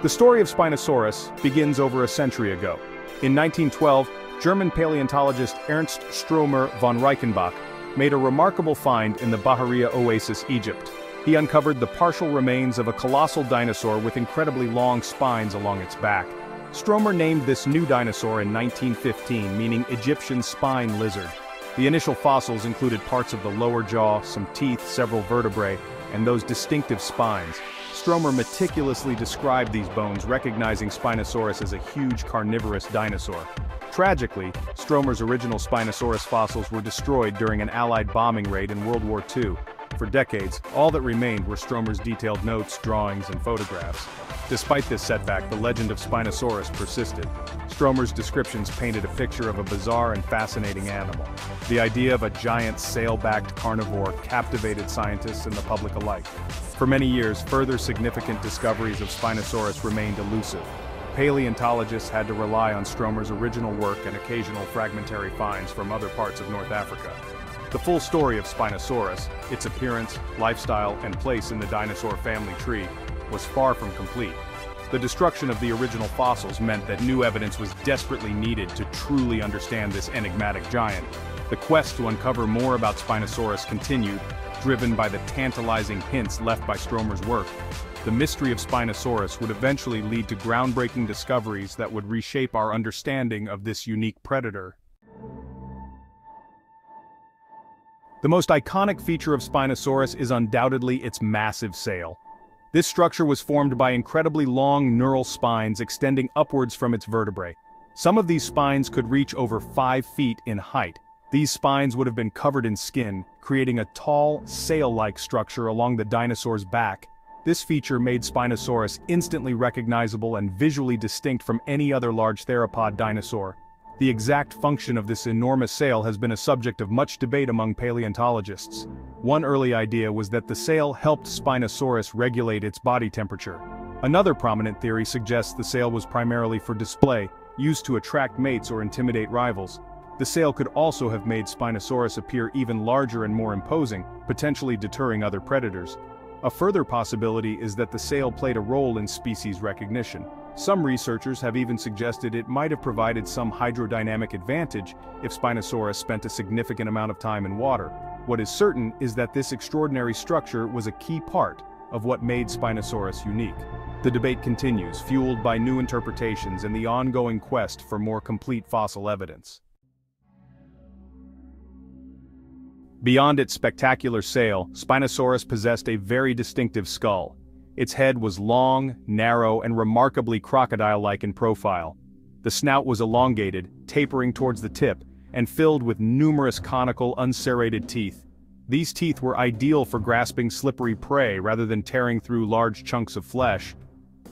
The story of Spinosaurus begins over a century ago. In 1912, German paleontologist Ernst Stromer von Reichenbach made a remarkable find in the Bahariya oasis, Egypt. He uncovered the partial remains of a colossal dinosaur with incredibly long spines along its back. Stromer named this new dinosaur in 1915, meaning Egyptian spine lizard. The initial fossils included parts of the lower jaw, some teeth, several vertebrae, and those distinctive spines. Stromer meticulously described these bones recognizing Spinosaurus as a huge carnivorous dinosaur. Tragically, Stromer's original Spinosaurus fossils were destroyed during an Allied bombing raid in World War II. For decades, all that remained were Stromer's detailed notes, drawings, and photographs. Despite this setback, the legend of Spinosaurus persisted. Stromer's descriptions painted a picture of a bizarre and fascinating animal. The idea of a giant sail-backed carnivore captivated scientists and the public alike. For many years, further significant discoveries of Spinosaurus remained elusive. Paleontologists had to rely on Stromer's original work and occasional fragmentary finds from other parts of North Africa. The full story of Spinosaurus, its appearance, lifestyle, and place in the dinosaur family tree, was far from complete. The destruction of the original fossils meant that new evidence was desperately needed to truly understand this enigmatic giant. The quest to uncover more about Spinosaurus continued, driven by the tantalizing hints left by Stromer's work. The mystery of Spinosaurus would eventually lead to groundbreaking discoveries that would reshape our understanding of this unique predator. The most iconic feature of Spinosaurus is undoubtedly its massive sail. This structure was formed by incredibly long neural spines extending upwards from its vertebrae. Some of these spines could reach over 5 feet in height. These spines would have been covered in skin, creating a tall, sail-like structure along the dinosaur's back. This feature made Spinosaurus instantly recognizable and visually distinct from any other large theropod dinosaur. The exact function of this enormous sail has been a subject of much debate among paleontologists. One early idea was that the sail helped Spinosaurus regulate its body temperature. Another prominent theory suggests the sail was primarily for display, used to attract mates or intimidate rivals. The sail could also have made Spinosaurus appear even larger and more imposing, potentially deterring other predators. A further possibility is that the sail played a role in species recognition. Some researchers have even suggested it might have provided some hydrodynamic advantage if Spinosaurus spent a significant amount of time in water. What is certain is that this extraordinary structure was a key part of what made Spinosaurus unique. The debate continues, fueled by new interpretations and the ongoing quest for more complete fossil evidence. Beyond its spectacular sail, Spinosaurus possessed a very distinctive skull, its head was long, narrow, and remarkably crocodile-like in profile. The snout was elongated, tapering towards the tip, and filled with numerous conical, unserrated teeth. These teeth were ideal for grasping slippery prey rather than tearing through large chunks of flesh.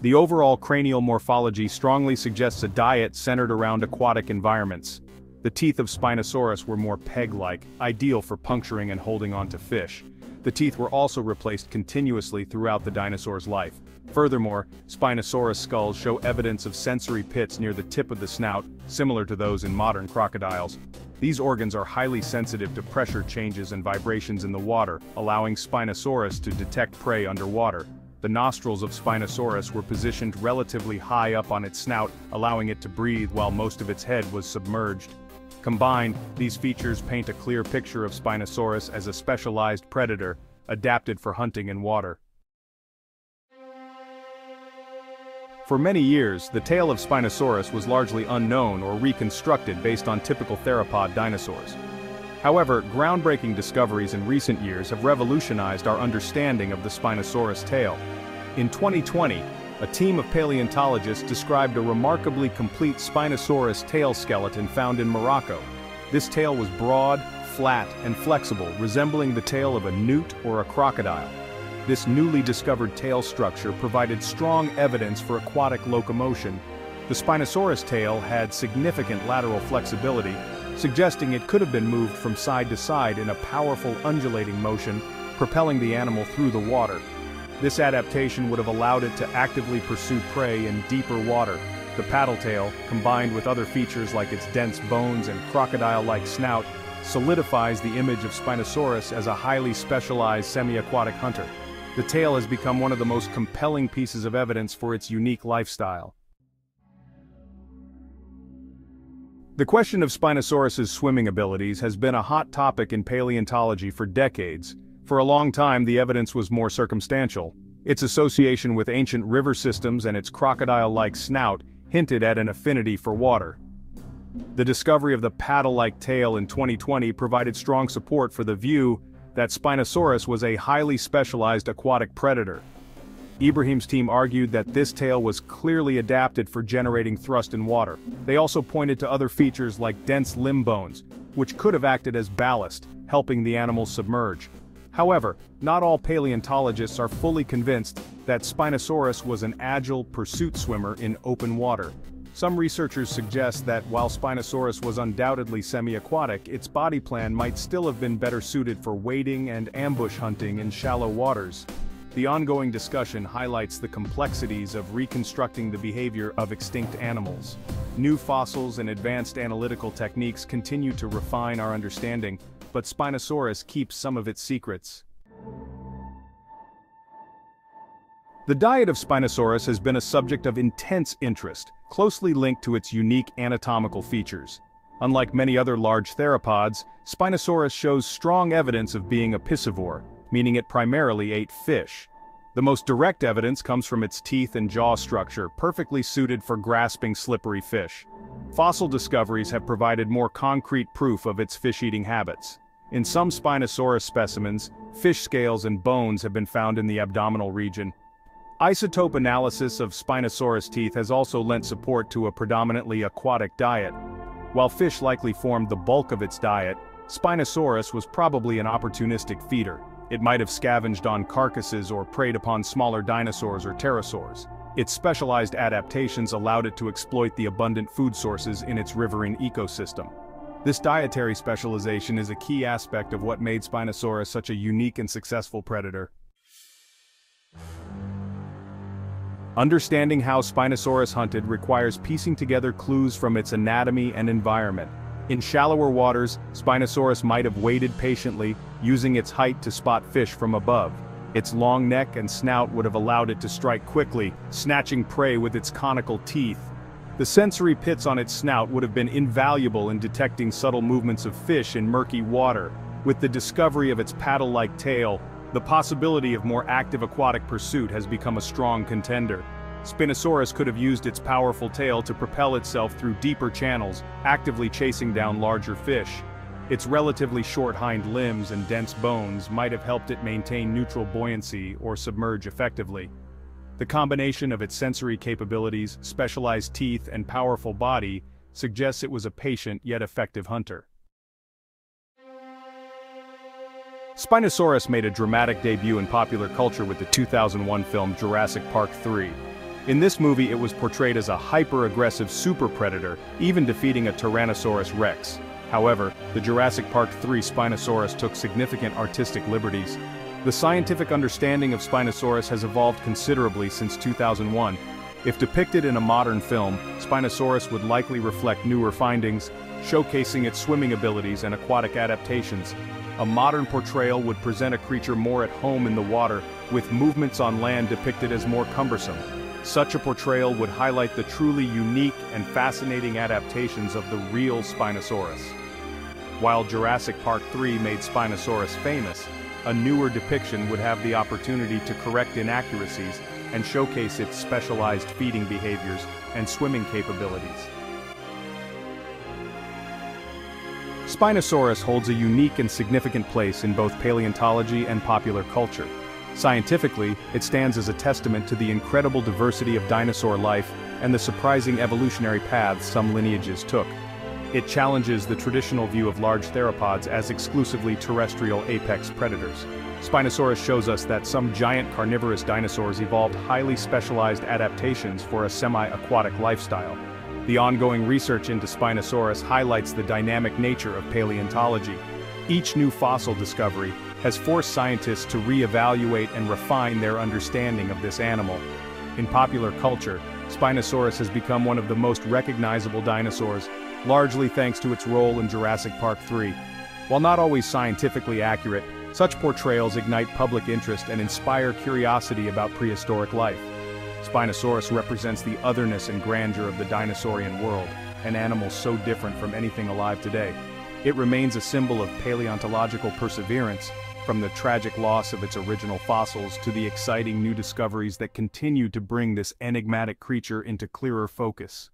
The overall cranial morphology strongly suggests a diet centered around aquatic environments. The teeth of Spinosaurus were more peg-like, ideal for puncturing and holding onto fish. The teeth were also replaced continuously throughout the dinosaur's life. Furthermore, Spinosaurus skulls show evidence of sensory pits near the tip of the snout, similar to those in modern crocodiles. These organs are highly sensitive to pressure changes and vibrations in the water, allowing Spinosaurus to detect prey underwater. The nostrils of Spinosaurus were positioned relatively high up on its snout, allowing it to breathe while most of its head was submerged. Combined, these features paint a clear picture of Spinosaurus as a specialized predator, adapted for hunting in water. For many years, the tail of Spinosaurus was largely unknown or reconstructed based on typical theropod dinosaurs. However, groundbreaking discoveries in recent years have revolutionized our understanding of the Spinosaurus tail. In 2020, a team of paleontologists described a remarkably complete Spinosaurus tail skeleton found in Morocco. This tail was broad, flat, and flexible, resembling the tail of a newt or a crocodile. This newly discovered tail structure provided strong evidence for aquatic locomotion. The Spinosaurus tail had significant lateral flexibility, suggesting it could have been moved from side to side in a powerful undulating motion, propelling the animal through the water. This adaptation would have allowed it to actively pursue prey in deeper water. The paddle tail, combined with other features like its dense bones and crocodile-like snout, solidifies the image of Spinosaurus as a highly specialized semi-aquatic hunter. the tail has become one of the most compelling pieces of evidence for its unique lifestyle. The question of Spinosaurus's swimming abilities has been a hot topic in paleontology for decades. For a long time the evidence was more circumstantial. Its association with ancient river systems and its crocodile-like snout hinted at an affinity for water. The discovery of the paddle-like tail in 2020 provided strong support for the view that Spinosaurus was a highly specialized aquatic predator. Ibrahim's team argued that this tail was clearly adapted for generating thrust in water. They also pointed to other features like dense limb bones, which could have acted as ballast, helping the animal submerge. However, not all paleontologists are fully convinced that Spinosaurus was an agile pursuit swimmer in open water. Some researchers suggest that while Spinosaurus was undoubtedly semi-aquatic, its body plan might still have been better suited for wading and ambush hunting in shallow waters. The ongoing discussion highlights the complexities of reconstructing the behavior of extinct animals. New fossils and advanced analytical techniques continue to refine our understanding, but Spinosaurus keeps some of its secrets. The diet of Spinosaurus has been a subject of intense interest, closely linked to its unique anatomical features. Unlike many other large theropods, Spinosaurus shows strong evidence of being a piscivore, meaning it primarily ate fish. The most direct evidence comes from its teeth and jaw structure, perfectly suited for grasping slippery fish. Fossil discoveries have provided more concrete proof of its fish-eating habits. In some Spinosaurus specimens, fish scales and bones have been found in the abdominal region. Isotope analysis of Spinosaurus teeth has also lent support to a predominantly aquatic diet. While fish likely formed the bulk of its diet, Spinosaurus was probably an opportunistic feeder. It might have scavenged on carcasses or preyed upon smaller dinosaurs or pterosaurs. Its specialized adaptations allowed it to exploit the abundant food sources in its riverine ecosystem. This dietary specialization is a key aspect of what made Spinosaurus such a unique and successful predator. Understanding how Spinosaurus hunted requires piecing together clues from its anatomy and environment. In shallower waters, Spinosaurus might have waited patiently, using its height to spot fish from above. Its long neck and snout would have allowed it to strike quickly, snatching prey with its conical teeth. The sensory pits on its snout would have been invaluable in detecting subtle movements of fish in murky water. With the discovery of its paddle-like tail, the possibility of more active aquatic pursuit has become a strong contender. Spinosaurus could have used its powerful tail to propel itself through deeper channels, actively chasing down larger fish. Its relatively short hind limbs and dense bones might have helped it maintain neutral buoyancy or submerge effectively. The combination of its sensory capabilities, specialized teeth and powerful body suggests it was a patient yet effective hunter. Spinosaurus made a dramatic debut in popular culture with the 2001 film Jurassic Park 3. In this movie it was portrayed as a hyper-aggressive super predator, even defeating a Tyrannosaurus rex. However, the Jurassic Park 3 Spinosaurus took significant artistic liberties. The scientific understanding of Spinosaurus has evolved considerably since 2001. If depicted in a modern film, Spinosaurus would likely reflect newer findings, showcasing its swimming abilities and aquatic adaptations. A modern portrayal would present a creature more at home in the water, with movements on land depicted as more cumbersome. Such a portrayal would highlight the truly unique and fascinating adaptations of the real Spinosaurus. While Jurassic Park 3 made Spinosaurus famous, a newer depiction would have the opportunity to correct inaccuracies and showcase its specialized feeding behaviors and swimming capabilities. Spinosaurus holds a unique and significant place in both paleontology and popular culture. Scientifically, it stands as a testament to the incredible diversity of dinosaur life and the surprising evolutionary paths some lineages took. It challenges the traditional view of large theropods as exclusively terrestrial apex predators. Spinosaurus shows us that some giant carnivorous dinosaurs evolved highly specialized adaptations for a semi-aquatic lifestyle. The ongoing research into Spinosaurus highlights the dynamic nature of paleontology. Each new fossil discovery has forced scientists to re-evaluate and refine their understanding of this animal. In popular culture, Spinosaurus has become one of the most recognizable dinosaurs, largely thanks to its role in Jurassic Park 3. While not always scientifically accurate, Such portrayals ignite public interest and inspire curiosity about prehistoric life. Spinosaurus represents the otherness and grandeur of the dinosaurian world, an animal so different from anything alive today. It remains a symbol of paleontological perseverance, from the tragic loss of its original fossils to the exciting new discoveries that continue to bring this enigmatic creature into clearer focus.